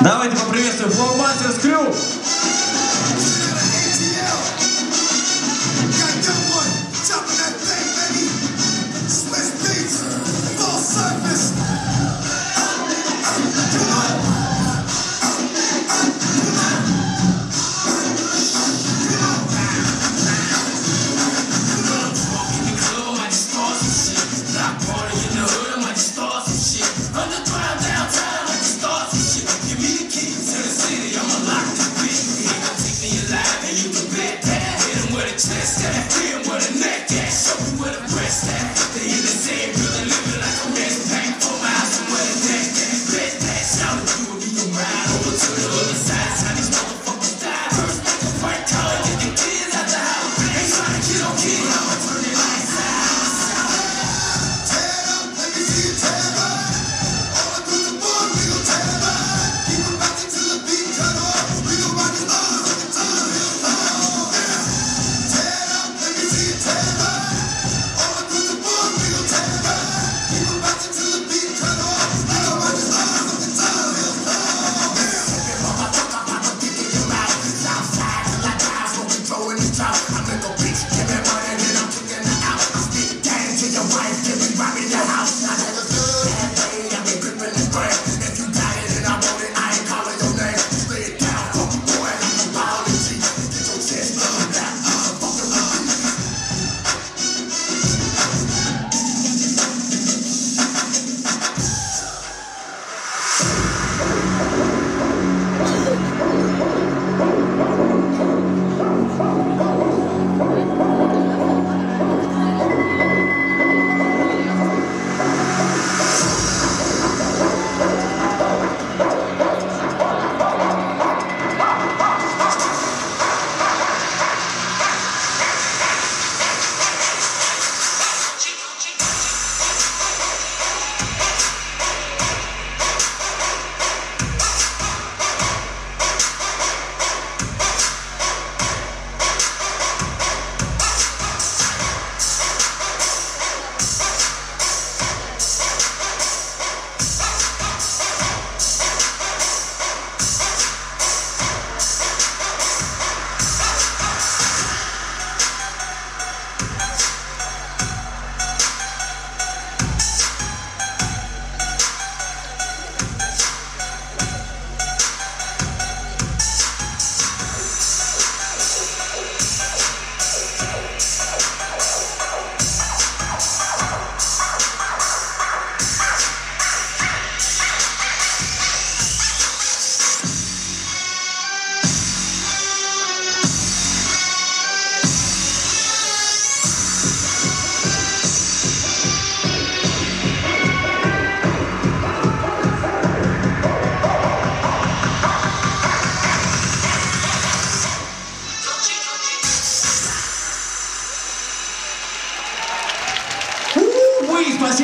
Давайте поприветствуем флоумастерс Крю! you the bad path. Hit him with a chest at, hit him with a neck at, show him with a breast at. They in the same building.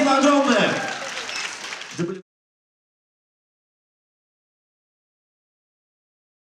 I don't.